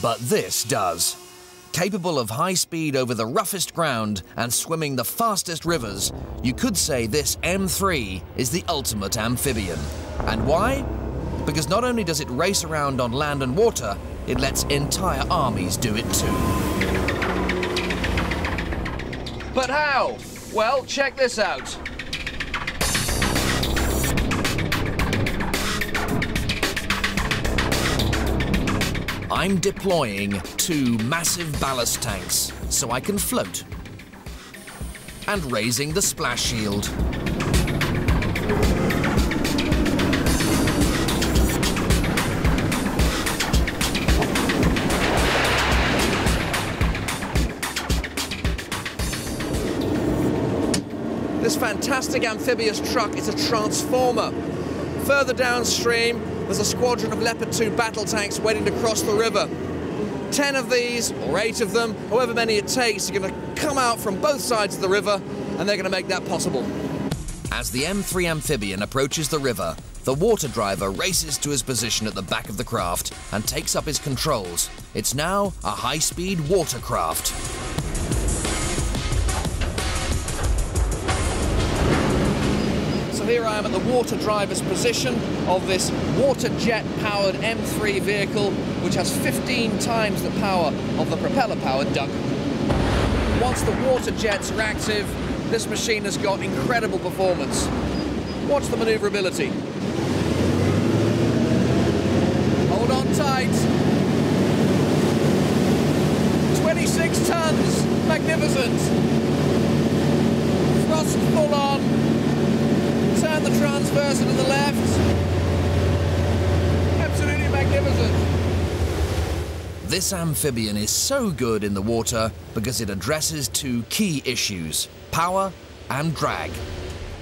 but this does. Capable of high speed over the roughest ground and swimming the fastest rivers, you could say this M3 is the ultimate amphibian. And why? Because not only does it race around on land and water, it lets entire armies do it too. But how? Well, check this out. I'm deploying two massive ballast tanks so I can float. And raising the splash shield. This fantastic amphibious truck is a transformer. Further downstream, there's a squadron of Leopard 2 battle tanks waiting to cross the river. Ten of these, or eight of them, however many it takes, are going to come out from both sides of the river, and they're going to make that possible. As the M3 amphibian approaches the river, the water driver races to his position at the back of the craft and takes up his controls. It's now a high-speed watercraft. Here I am at the water driver's position of this water jet powered M3 vehicle, which has 15 times the power of the propeller powered duck. Once the water jets are active, this machine has got incredible performance. Watch the maneuverability. Hold on tight. 26 tons, magnificent. Thrust full on, the transverser to the left. Absolutely magnificent. This amphibian is so good in the water because it addresses two key issues power and drag.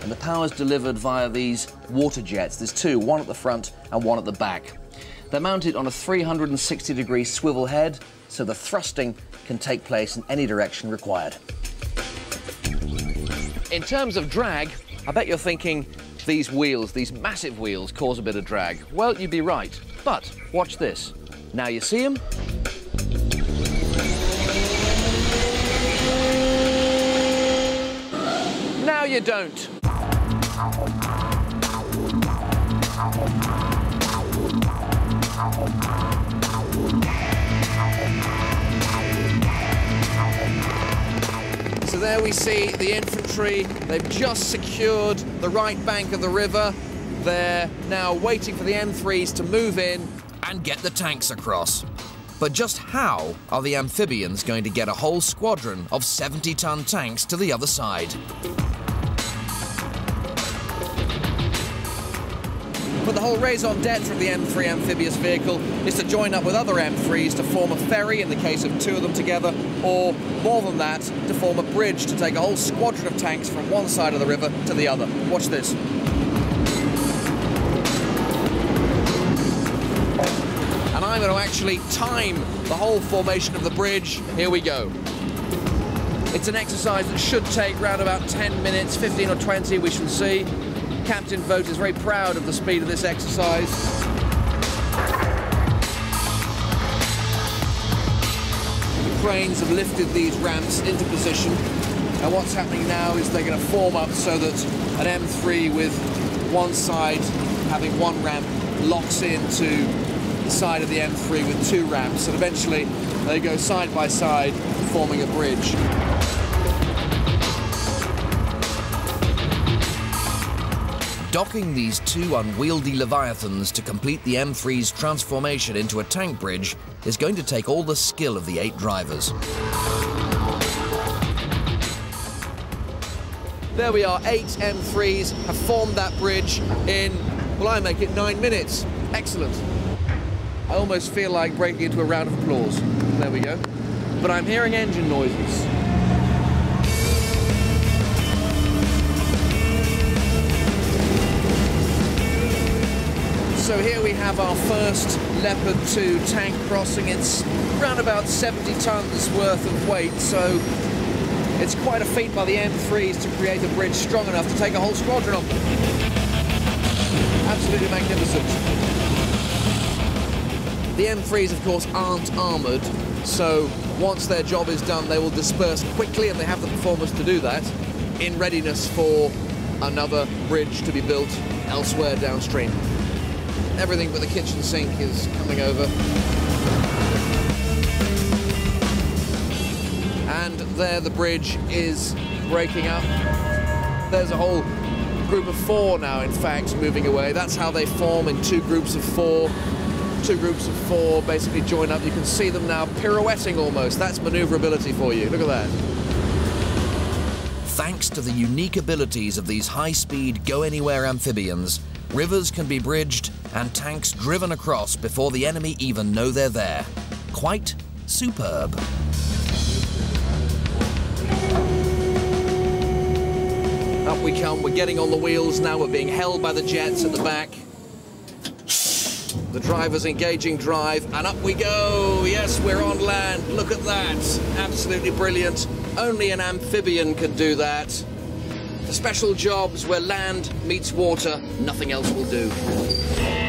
And the power is delivered via these water jets. There's two, one at the front and one at the back. They're mounted on a 360 degree swivel head, so the thrusting can take place in any direction required. In terms of drag, I bet you're thinking these wheels, these massive wheels, cause a bit of drag. Well, you'd be right. But watch this. Now you see them? Now you don't. We see the infantry. They've just secured the right bank of the river. They're now waiting for the M3s to move in. and get the tanks across. But just how are the amphibians going to get a whole squadron of 70 ton tanks to the other side? But the whole raison d'etre of the M3 amphibious vehicle is to join up with other M3s to form a ferry in the case of two of them together, or more than that, to form a bridge to take a whole squadron of tanks from one side of the river to the other. Watch this. And I'm going to actually time the whole formation of the bridge. Here we go. It's an exercise that should take around about 10 minutes, 15 or 20, we shall see. Captain Vogt is very proud of the speed of this exercise. The cranes have lifted these ramps into position. And what's happening now is they're going to form up so that an M3 with one side having one ramp locks into the side of the M3 with two ramps. And eventually they go side by side, forming a bridge. Docking these two unwieldy Leviathans to complete the M3's transformation into a tank bridge is going to take all the skill of the eight drivers. There we are, eight M3s have formed that bridge in, well, I make it nine minutes. Excellent. I almost feel like breaking into a round of applause. There we go. But I'm hearing engine noises. Have our first Leopard 2 tank crossing. It's around about 70 tons worth of weight, so it's quite a feat by the M3s to create a bridge strong enough to take a whole squadron on. Absolutely magnificent. The M3s, of course, aren't armoured, so once their job is done, they will disperse quickly, and they have the performance to do that in readiness for another bridge to be built elsewhere downstream. Everything but the kitchen sink is coming over. And there the bridge is breaking up. There's a whole group of four now, in fact, moving away. That's how they form in two groups of four. Two groups of four basically join up. You can see them now pirouetting almost. That's maneuverability for you. Look at that. Thanks to the unique abilities of these high-speed go-anywhere amphibians, rivers can be bridged and tanks driven across before the enemy even know they're there. Quite superb. Up we come, we're getting on the wheels now, we're being held by the jets at the back. The driver's engaging drive, and up we go. Yes, we're on land. Look at that. Absolutely brilliant. Only an amphibian could do that. The special jobs where land meets water, nothing else will do.